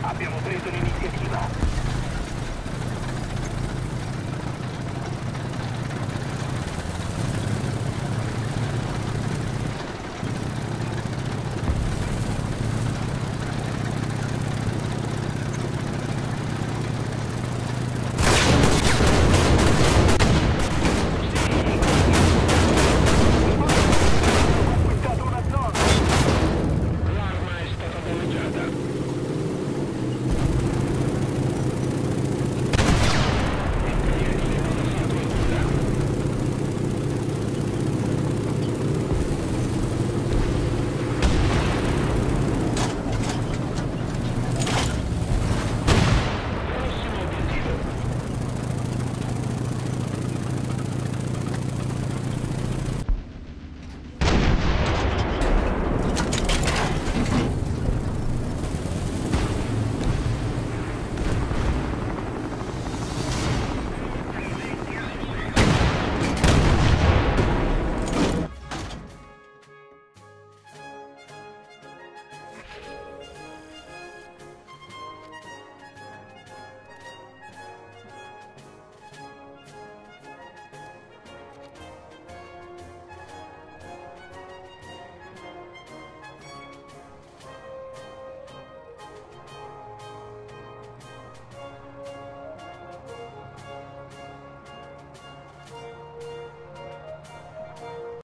Abbiamo preso l'iniziativa. Canada.